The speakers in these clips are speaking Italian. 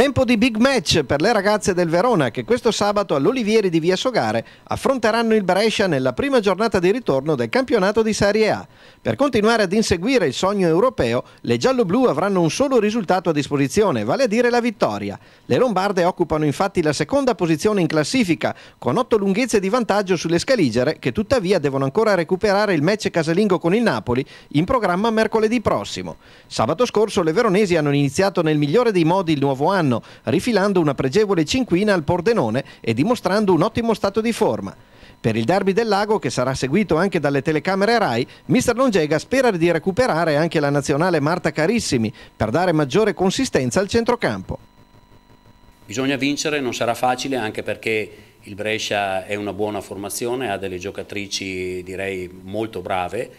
Tempo di big match per le ragazze del Verona che questo sabato all'Olivieri di Via Sogare affronteranno il Brescia nella prima giornata di ritorno del campionato di Serie A. Per continuare ad inseguire il sogno europeo, le giallo-blu avranno un solo risultato a disposizione, vale a dire la vittoria. Le lombarde occupano infatti la seconda posizione in classifica, con otto lunghezze di vantaggio sulle scaligere che tuttavia devono ancora recuperare il match casalingo con il Napoli in programma mercoledì prossimo. Sabato scorso le veronesi hanno iniziato nel migliore dei modi il nuovo anno anno, rifilando una pregevole cinquina al Pordenone e dimostrando un ottimo stato di forma. Per il derby del lago, che sarà seguito anche dalle telecamere RAI, Mister Longega spera di recuperare anche la nazionale Marta Carissimi per dare maggiore consistenza al centrocampo. Bisogna vincere, non sarà facile anche perché il Brescia è una buona formazione, ha delle giocatrici direi molto brave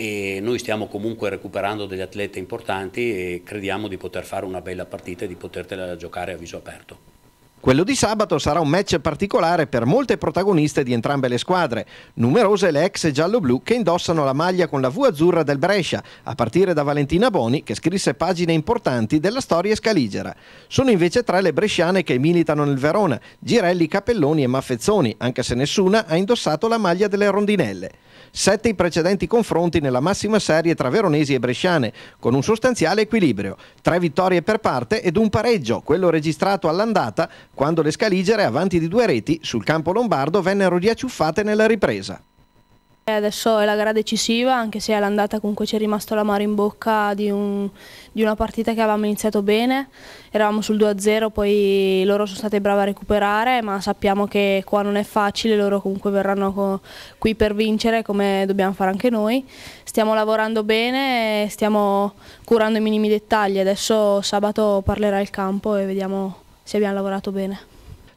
e noi stiamo comunque recuperando degli atleti importanti e crediamo di poter fare una bella partita e di potertela giocare a viso aperto. Quello di sabato sarà un match particolare per molte protagoniste di entrambe le squadre. Numerose le ex giallo-blu che indossano la maglia con la V azzurra del Brescia, a partire da Valentina Boni che scrisse pagine importanti della storia scaligera. Sono invece tre le bresciane che militano nel Verona, Girelli, Capelloni e Maffezzoni, anche se nessuna ha indossato la maglia delle rondinelle. Sette i precedenti confronti nella massima serie tra veronesi e bresciane, con un sostanziale equilibrio. Tre vittorie per parte ed un pareggio, quello registrato all'andata, quando le scaligere, avanti di due reti, sul campo lombardo vennero riacciuffate nella ripresa. Adesso è la gara decisiva, anche se all'andata comunque ci è rimasto l'amaro in bocca di, un, di, una partita che avevamo iniziato bene, eravamo sul 2-0, poi loro sono state brave a recuperare, ma sappiamo che qua non è facile, loro comunque verranno qui per vincere come dobbiamo fare anche noi. Stiamo lavorando bene, stiamo curando i minimi dettagli, adesso sabato parlerà il campo e vediamo se abbiamo lavorato bene.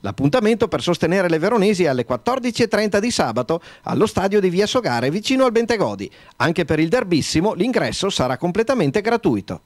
L'appuntamento per sostenere le veronesi è alle 14.30 di sabato allo stadio di Via Sogare vicino al Bentegodi. Anche per il derbissimo l'ingresso sarà completamente gratuito.